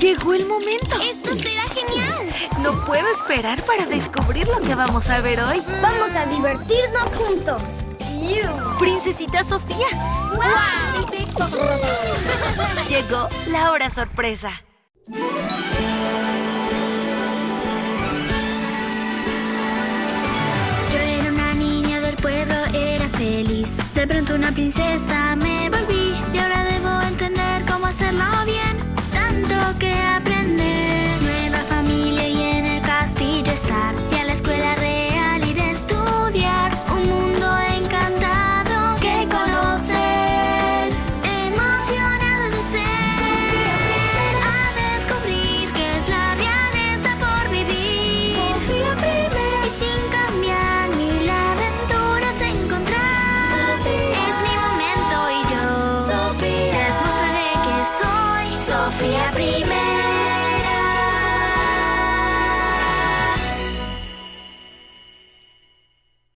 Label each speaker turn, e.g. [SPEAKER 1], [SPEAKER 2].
[SPEAKER 1] Llegó el momento.
[SPEAKER 2] ¡Esto será genial!
[SPEAKER 1] No puedo esperar para descubrir lo que vamos a ver hoy.
[SPEAKER 2] Vamos a divertirnos juntos.
[SPEAKER 1] Princesita Sofía.
[SPEAKER 2] ¡Wow!
[SPEAKER 1] Llegó la hora sorpresa.
[SPEAKER 3] Yo era una niña del pueblo, era feliz. De pronto una princesa me volví y ahora debo Sofía primero.